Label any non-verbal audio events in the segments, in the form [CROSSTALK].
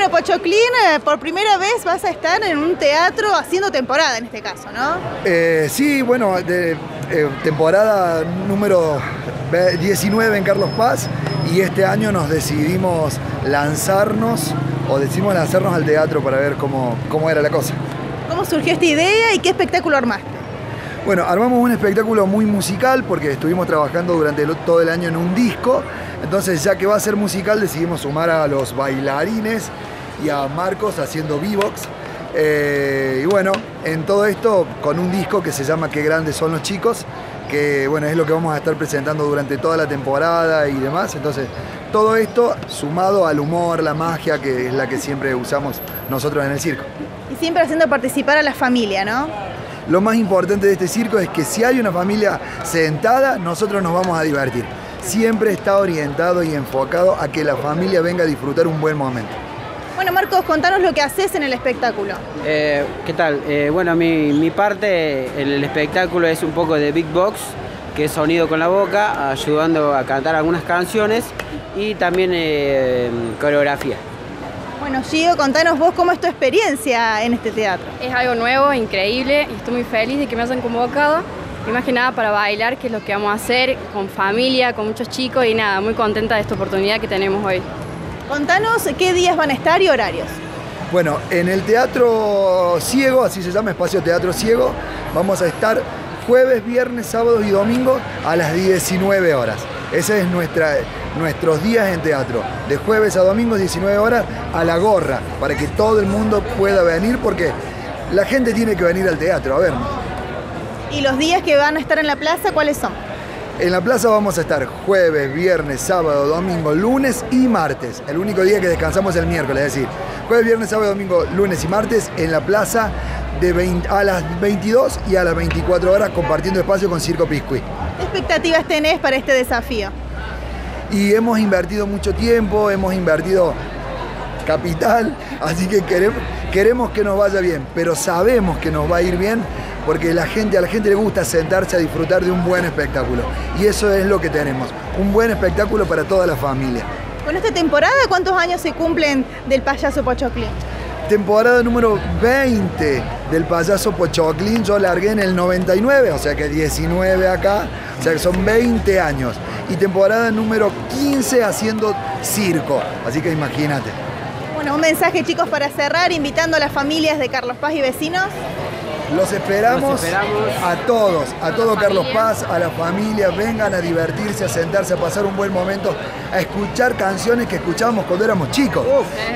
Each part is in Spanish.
Bueno, Pochoclín, eh, por primera vez vas a estar en un teatro haciendo temporada en este caso, ¿no? Eh, sí, bueno, de, eh, temporada número 19 en Carlos Paz y este año nos decidimos lanzarnos o decidimos lanzarnos al teatro para ver cómo, cómo era la cosa. ¿Cómo surgió esta idea y qué espectáculo armaste? Bueno, armamos un espectáculo muy musical porque estuvimos trabajando durante todo el año en un disco. Entonces, ya que va a ser musical, decidimos sumar a los bailarines y a Marcos haciendo beatbox. Eh, y bueno, en todo esto con un disco que se llama Qué grandes son los chicos, que bueno, es lo que vamos a estar presentando durante toda la temporada y demás. Entonces, todo esto sumado al humor, la magia, que es la que siempre usamos nosotros en el circo. Y siempre haciendo participar a la familia, ¿no? Lo más importante de este circo es que si hay una familia sentada, nosotros nos vamos a divertir. Siempre está orientado y enfocado a que la familia venga a disfrutar un buen momento. Bueno, Marcos, contanos lo que haces en el espectáculo. Eh, ¿Qué tal? Eh, bueno, mi, mi parte en el espectáculo es un poco de Big Box, que es sonido con la boca, ayudando a cantar algunas canciones y también eh, coreografía. Bueno, Gio, contanos vos cómo es tu experiencia en este teatro. Es algo nuevo, increíble y estoy muy feliz de que me hayan convocado. Y más que nada para bailar, que es lo que vamos a hacer con familia, con muchos chicos y nada, muy contenta de esta oportunidad que tenemos hoy. Contanos qué días van a estar y horarios. Bueno, en el Teatro Ciego, así se llama, Espacio Teatro Ciego, vamos a estar jueves, viernes, sábados y domingos a las 19 horas. Ese es nuestra, nuestros días en teatro, de jueves a domingos 19 horas a la gorra, para que todo el mundo pueda venir, porque la gente tiene que venir al teatro a ver. ¿Y los días que van a estar en la plaza, cuáles son? En la plaza vamos a estar jueves, viernes, sábado, domingo, lunes y martes. El único día que descansamos es el miércoles, es decir, jueves, viernes, sábado, domingo, lunes y martes en la plaza de 20, a las 22 y a las 24 horas compartiendo espacio con Circo Piscuí. ¿Qué expectativas tenés para este desafío? Y hemos invertido mucho tiempo, hemos invertido capital, [LAUGHS] así que queremos, queremos que nos vaya bien, pero sabemos que nos va a ir bien porque la gente, a la gente le gusta sentarse a disfrutar de un buen espectáculo. Y eso es lo que tenemos, un buen espectáculo para toda la familia. Con esta temporada, ¿cuántos años se cumplen del payaso Pochoclín? Temporada número 20 del payaso Pochoclín, yo largué en el 99, o sea que 19 acá, o sea que son 20 años. Y temporada número 15 haciendo circo, así que imagínate. Bueno, un mensaje chicos para cerrar, invitando a las familias de Carlos Paz y vecinos. Los esperamos, a todos, a todo Carlos Paz, a la familia, vengan a divertirse, a sentarse, a pasar un buen momento, a escuchar canciones que escuchábamos cuando éramos chicos.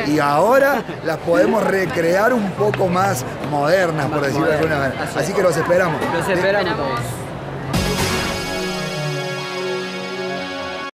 Y ahora las podemos [LAUGHS] recrear un poco más modernas, por decirlo de alguna manera. Así que los esperamos. Los esperamos todos.